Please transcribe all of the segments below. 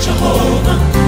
Jehovah.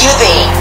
UV.